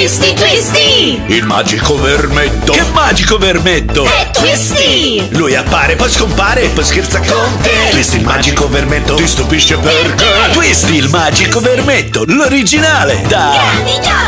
Twisty Twisty! Il magico vermetto. Che magico vermetto! È Twisty! Lui appare, poi scompare e poi scherza con te. Twisty il magico vermetto ti stupisce perché Twisty il magico vermetto, l'originale. Da Grandi!